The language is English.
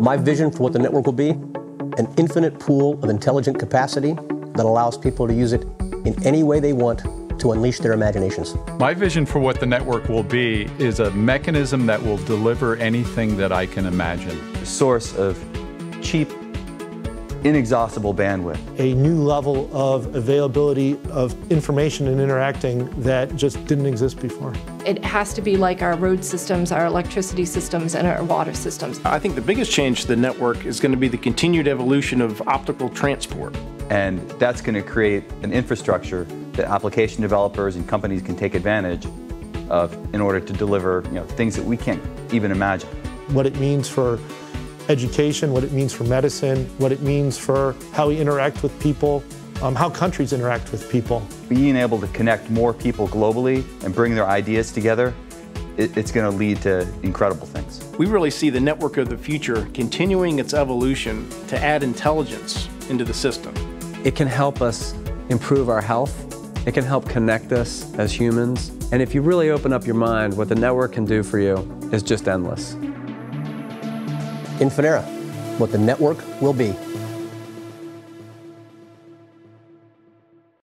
My vision for what the network will be an infinite pool of intelligent capacity that allows people to use it in any way they want to unleash their imaginations. My vision for what the network will be is a mechanism that will deliver anything that I can imagine. A source of cheap, inexhaustible bandwidth. A new level of availability of information and interacting that just didn't exist before. It has to be like our road systems, our electricity systems, and our water systems. I think the biggest change to the network is going to be the continued evolution of optical transport. And that's going to create an infrastructure that application developers and companies can take advantage of in order to deliver you know, things that we can't even imagine. What it means for education, what it means for medicine, what it means for how we interact with people, um, how countries interact with people. Being able to connect more people globally and bring their ideas together, it, it's going to lead to incredible things. We really see the network of the future continuing its evolution to add intelligence into the system. It can help us improve our health. It can help connect us as humans. And if you really open up your mind, what the network can do for you is just endless. Infinera, what the network will be.